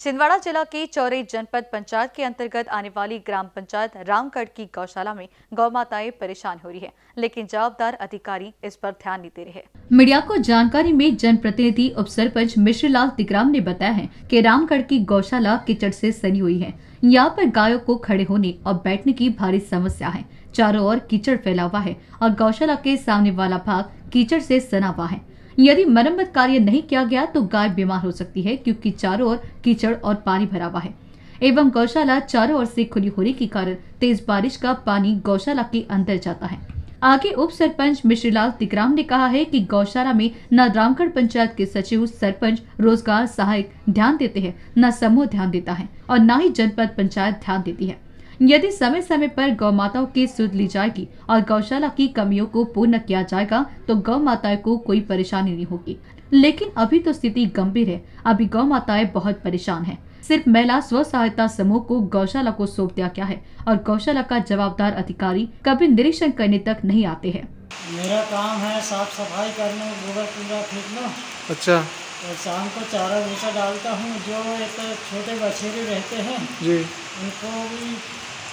छिंदवाड़ा जिला के चौरे जनपद पंचायत के अंतर्गत आने वाली ग्राम पंचायत रामगढ़ की गौशाला में गौ माताएँ परेशान हो रही है, लेकिन जवाबदार अधिकारी इस पर ध्यान नहीं दे रहे मीडिया को जानकारी में जनप्रतिनिधि उप सरपंच मिश्रलाल तिकराम ने बताया है कि रामगढ़ की गौशाला कीचड़ से सनी हुई है। यहाँ पर गायों को खड़े होने और बैठने की भारी समस्या है। चारों ओर कीचड़ फैला हुआ है और गौशाला के सामने वाला भाग कीचड़ से सना हुआ है। यदि मरम्मत कार्य नहीं किया गया तो गाय बीमार हो सकती है, क्योंकि चारों ओर कीचड़ और पानी भरा हुआ है। एवं गौशाला चारों ओर से खुली होने के कारण तेज बारिश का पानी गौशाला के अंदर जाता है। आगे उप सरपंच मिश्रीलाल तिकराम ने कहा है कि गौशाला में न रामगढ़ पंचायत के सचिव, सरपंच, रोज़गार सहायक ध्यान देते हैं, न समूह ध्यान देता है और न ही जनपद पंचायत ध्यान देती है। यदि समय समय पर गौ माताओं की सुध ली जाएगी और गौशाला की कमियों को पूर्ण किया जाएगा तो गौ माताओं को कोई परेशानी नहीं होगी। लेकिन अभी तो स्थिति गंभीर है। अभी गौ माताएँ बहुत परेशान हैं। सिर्फ़ महिला स्व सहायता समूह को गौशाला को सौंप दिया गया है और गौशाला का जवाबदार अधिकारी कभी निरीक्षण करने तक नहीं आते हैं। मेरा काम है साफ़ सफ़ाई करना गोबर कूड़ा फेंकना। अच्छा। और शाम को चारा भूसा डालता हूँ। जो एक छोटे बछेरे रहते हैं जी। उनको भी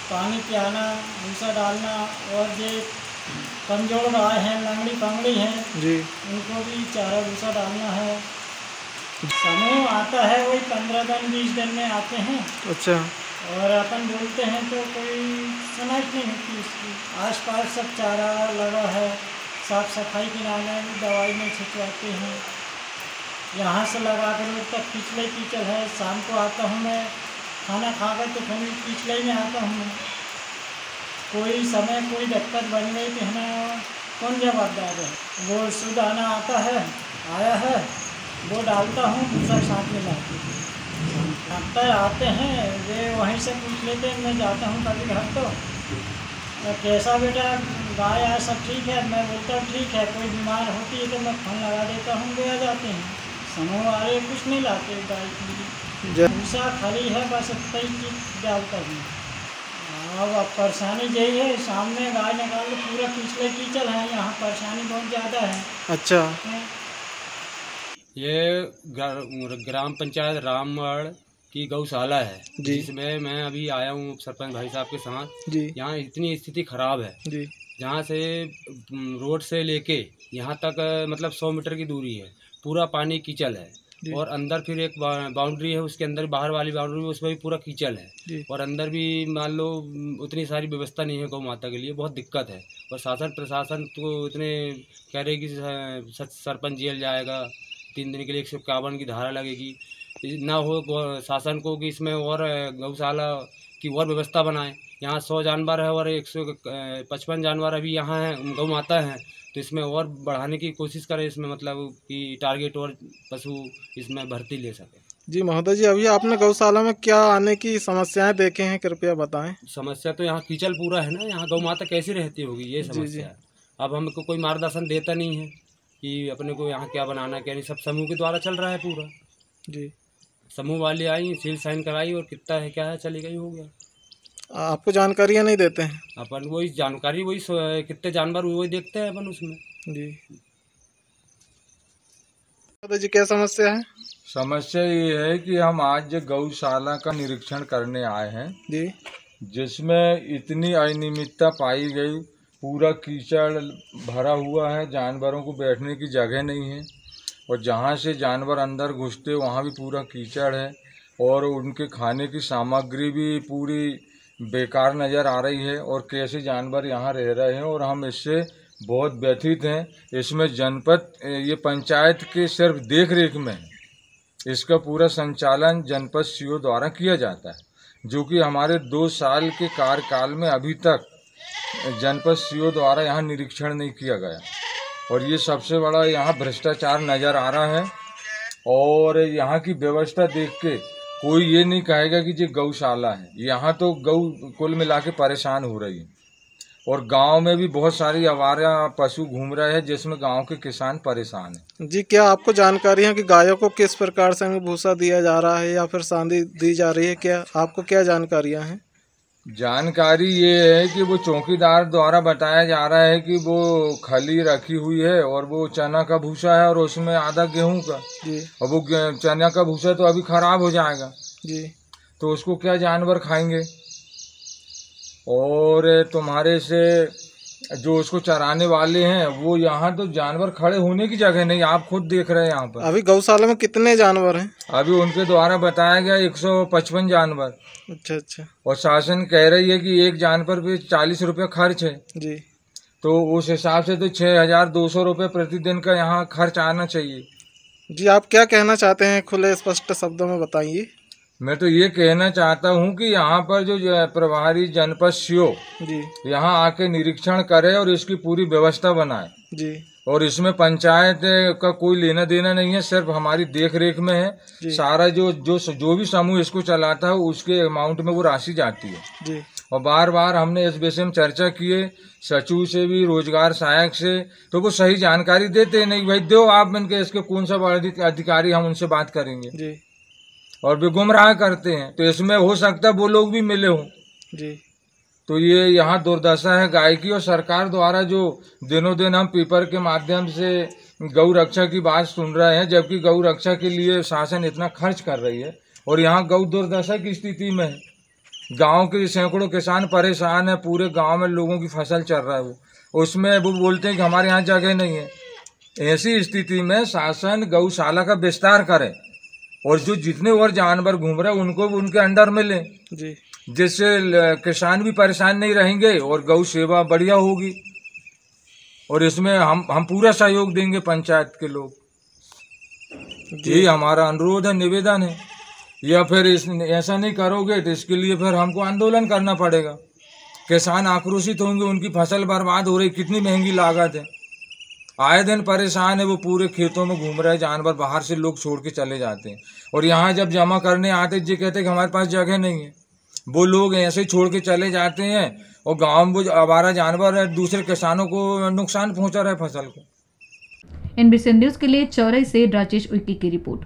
पानी पियाना भूसा डालना और जो कमज़ोर गाय हैं लंगड़ी पंगड़ी हैं जी। उनको भी चारा भूसा डालना है। समूह आता है वही पंद्रह दिन बीस दिन में आते हैं। अच्छा। और अपन बोलते हैं तो कोई समझ नहीं होती उसकी आस पास सब चारा लगा है साफ़ सफ़ाई के नाम दवाई में छिटवाते हैं। यहाँ से लगा कर तक पिछले कीचड़ है शाम को आता हूँ मैं खाना खा कर तो फिर पिछले में आता हूँ कोई समय, कोई दिक्कत बन गई तो है ना। कौन जवाबदार है? वो शुद्ध आना आता है, आया है, वो डालता हूँ, दूसरा साथ में लाती डॉक्टर आते हैं वे वहीं से पूछ लेते हैं, मैं जाता हूँ कभी घर तो। कैसा बेटा, गाय आया सब ठीक है? मैं बोलता हूँ, ठीक है, कोई बीमार होती है तो मैं फ़ोन लगा देता हूँ, वे आ जाते हैं। समूह वाले कुछ नहीं लाते, गाय के। भूसा खाली है बस इतना ही चीज़ डालता हूँ। अब अब परेशानी यही है सामने गाय निकाल लो पूरा पिछले कीचड़ है यहाँ परेशानी बहुत ज़्यादा है। अच्छा। ये ग्राम पंचायत रामगढ़ की गौशाला है। जिसमें मैं अभी आया हूँ सरपंच भाई साहब के साथ। यहाँ इतनी स्थिति खराब है। जी। जहाँ से रोड से लेके यहाँ तक मतलब सौ मीटर की दूरी है। पूरा पानी कीचल है। और अंदर फिर एक बाउंड्री है उसके अंदर बाहर वाली बाउंड्री में उसमें भी पूरा कीचल है। और अंदर भी मान लो उतनी सारी व्यवस्था नहीं है गौ माता के लिए बहुत दिक्कत है। और शासन प्रशासन तो इतने कह रहे कि सरपंच जेल जाएगा तीन दिन के लिए एक सौ इक्यावन की धारा लगेगी। ना हो शासन को कि इसमें और गौशाला की और व्यवस्था बनाए। यहाँ सौ जानवर है और एक सौ पचपन जानवर अभी यहाँ हैं गौ माता हैं। तो इसमें और बढ़ाने की कोशिश करें इसमें मतलब कि टारगेट और पशु इसमें भर्ती ले सके। जी महोदय जी अभी आपने गौशाला में क्या आने की समस्याएँ देखे हैं कृपया बताएँ। समस्या तो यहाँ कीचल पूरा है ना यहाँ गौ माता कैसी रहती होगी ये समस्या जी। है। अब हमको कोई मार्गदर्शन देता नहीं है कि अपने को यहाँ क्या बनाना क्या नहीं सब समूह के द्वारा चल रहा है पूरा। जी। समूह वाले आई सील साइन कराई और कितना है क्या है चली गई हो गया। आपको जानकारियाँ नहीं देते हैं? अपन वही जानकारी वही कितने जानवर हुए वही देखते हैं अपन उसमें। जी। महोदय जी क्या समस्या है? समस्या ये है कि हम आज गौशाला का निरीक्षण करने आए हैं। जी। जिसमें इतनी अनियमितता पाई गई पूरा कीचड़ भरा हुआ है जानवरों को बैठने की जगह नहीं है। और जहाँ से जानवर अंदर घुसते वहाँ भी पूरा कीचड़ है और उनके खाने की सामग्री भी पूरी बेकार नज़र आ रही है और कैसे जानवर यहाँ रह रहे हैं और हम इससे बहुत व्यथित हैं। इसमें जनपद ये पंचायत के सिर्फ़ देख रेख में इसका पूरा संचालन जनपद सीओ द्वारा किया जाता है, जो कि हमारे दो साल के कार्यकाल में अभी तक जनपद सीओ द्वारा यहाँ निरीक्षण नहीं किया गया। और ये सबसे बड़ा यहाँ भ्रष्टाचार नज़र आ रहा है। और यहाँ की व्यवस्था देख के कोई ये नहीं कहेगा कि ये गौशाला है। यहाँ तो गौ कुल मिला के परेशान हो रही है। और गाँव में भी बहुत सारी आवारा पशु घूम रहे हैं, जिसमें गाँव के किसान परेशान हैं। जी, क्या आपको जानकारी है कि गायों को किस प्रकार से भूसा दिया जा रहा है या फिर सांदी दी जा रही है? क्या आपको क्या जानकारियाँ हैं? जानकारी ये है कि वो चौकीदार द्वारा बताया जा रहा है कि वो खली रखी हुई है और वो चना का भूसा है और उसमें आधा गेहूँ का जी। और वो चना का भूसा तो अभी खराब हो जाएगा। जी। तो उसको क्या जानवर खाएँगे? और तुम्हारे से जो उसको चराने वाले हैं वो यहाँ तो जानवर खड़े होने की जगह नहीं आप खुद देख रहे हैं यहाँ पर। अभी गौशाला में कितने जानवर हैं? अभी उनके द्वारा बताया गया एक सौ पचपन जानवर। अच्छा अच्छा। और शासन कह रही है कि एक जानवर पे चालीस रुपये खर्च है। जी। तो उस हिसाब से तो छः हज़ार दो सौ रुपये प्रतिदिन का यहाँ खर्च आना चाहिए। जी आप क्या कहना चाहते हैं? खुले स्पष्ट शब्दों में बताइए। मैं तो ये कहना चाहता हूँ कि यहाँ पर जो जो प्रभारी जनपद सीओ यहाँ आके निरीक्षण करे और इसकी पूरी व्यवस्था बनाए। जी। और इसमें पंचायत का कोई लेना देना नहीं है सिर्फ़ हमारी देख रेख में है। सारा जो जो जो भी समूह इसको चलाता है उसके अमाउंट में वो राशि जाती है। जी। और बार बार हमने इस विषय में चर्चा किए सचिव से भी रोज़गार सहायक से तो वो सही जानकारी देते नहीं भाई दो आप इनके इसके कौन सा अधिकारी हम उनसे बात करेंगे। जी। और भी गुमराह करते हैं। तो इसमें हो सकता है वो लोग भी मिले हों। जी। तो ये यहाँ दुर्दशा है गाय की और सरकार द्वारा जो दिनों दिन हम पेपर के माध्यम से गौ रक्षा की बात सुन रहे हैं जबकि गौ रक्षा के लिए शासन इतना खर्च कर रही है और यहाँ गौ दुर्दशा की स्थिति में है गाँव के सैकड़ों किसान परेशान है पूरे गाँव में लोगों की फ़सल चल रहा है वो। उसमें वो बोलते हैं कि हमारे यहाँ जगह नहीं है। ऐसी स्थिति में शासन गौशाला का विस्तार करे। और जो जितने और जानवर घूम रहे हैं उनको भी उनके अंडर में लें जी। जिससे किसान भी परेशान नहीं रहेंगे और गौ सेवा बढ़िया होगी। और इसमें हम हम पूरा सहयोग देंगे पंचायत के लोग। यही हमारा अनुरोध है निवेदन है। या फिर इस ऐसा नहीं करोगे तो इसके लिए फिर हमको आंदोलन करना पड़ेगा। किसान आक्रोशित होंगे उनकी फ़सल बर्बाद हो रही कितनी महँगी लागत है। आए दिन परेशान है, वो पूरे खेतों में घूम रहे जानवर बाहर से लोग छोड़ के चले जाते हैं। और यहाँ जब जमा करने आते जी कहते कि हमारे पास जगह नहीं है। वो लोग ऐसे ही छोड़ के चले जाते हैं और गाँव में वो आवारा जानवर है, दूसरे किसानों को नुकसान पहुँचा रहा है फ़सल को। एनबीसी न्यूज़ के लिए चौराई से राजेश उइकी की रिपोर्ट।